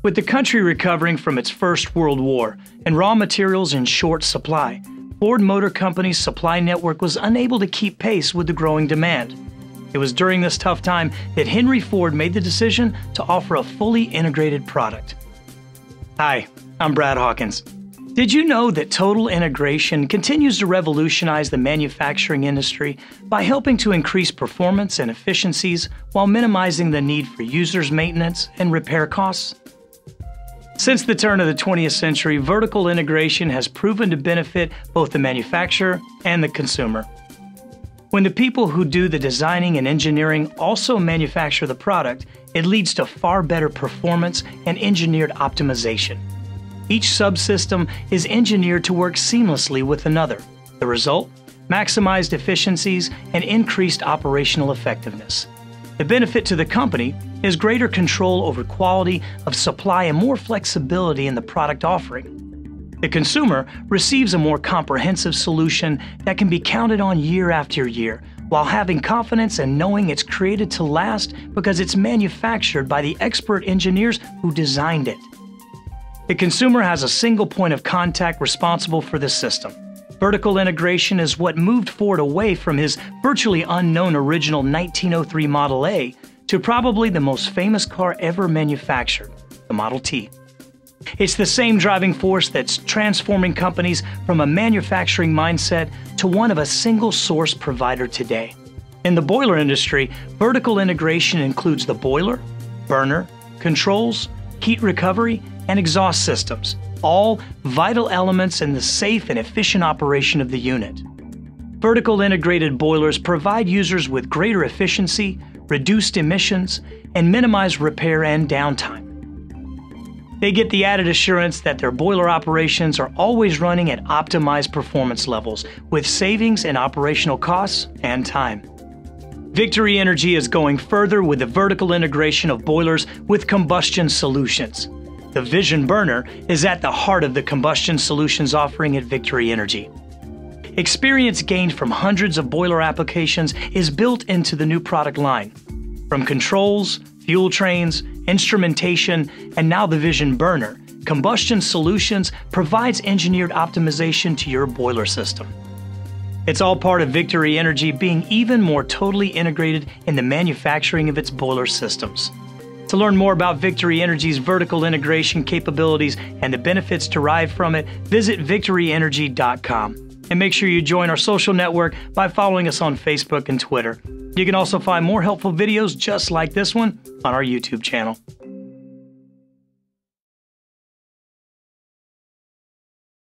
With the country recovering from its First World War and raw materials in short supply, Ford Motor Company's supply network was unable to keep pace with the growing demand. It was during this tough time that Henry Ford made the decision to offer a fully integrated product. Hi, I'm Brad Hawkins. Did you know that total integration continues to revolutionize the manufacturing industry by helping to increase performance and efficiencies while minimizing the need for users' maintenance and repair costs? Since the turn of the 20th century, vertical integration has proven to benefit both the manufacturer and the consumer. When the people who do the designing and engineering also manufacture the product, it leads to far better performance and engineered optimization. Each subsystem is engineered to work seamlessly with another. The result? Maximized efficiencies and increased operational effectiveness. The benefit to the company is greater control over quality of supply and more flexibility in the product offering. The consumer receives a more comprehensive solution that can be counted on year after year, while having confidence and knowing it's created to last because it's manufactured by the expert engineers who designed it. The consumer has a single point of contact responsible for the system. Vertical integration is what moved Ford away from his virtually unknown original 1903 Model A to probably the most famous car ever manufactured, the Model T. It's the same driving force that's transforming companies from a manufacturing mindset to one of a single source provider today. In the boiler industry, vertical integration includes the boiler, burner, controls, heat recovery, and exhaust systems, all vital elements in the safe and efficient operation of the unit. Vertical integrated boilers provide users with greater efficiency, reduced emissions, and minimize repair and downtime. They get the added assurance that their boiler operations are always running at optimized performance levels with savings in operational costs and time. Victory Energy is going further with the vertical integration of boilers with combustion solutions. The Vision Burner is at the heart of the combustion solutions offering at Victory Energy. Experience gained from hundreds of boiler applications is built into the new product line. From controls, fuel trains, instrumentation, and now the Vision Burner, Combustion Solutions provides engineered optimization to your boiler system. It's all part of Victory Energy being even more totally integrated in the manufacturing of its boiler systems. To learn more about Victory Energy's vertical integration capabilities and the benefits derived from it, visit victoryenergy.com. And make sure you join our social network by following us on Facebook and Twitter. You can also find more helpful videos just like this one on our YouTube channel.